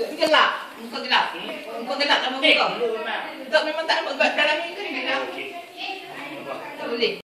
Tapi gelap. Muka gelap. Hmm. Muka gelap sama nampak muka. Tak memang tak nampak sebab sekarang ni kan gelap. Tak boleh.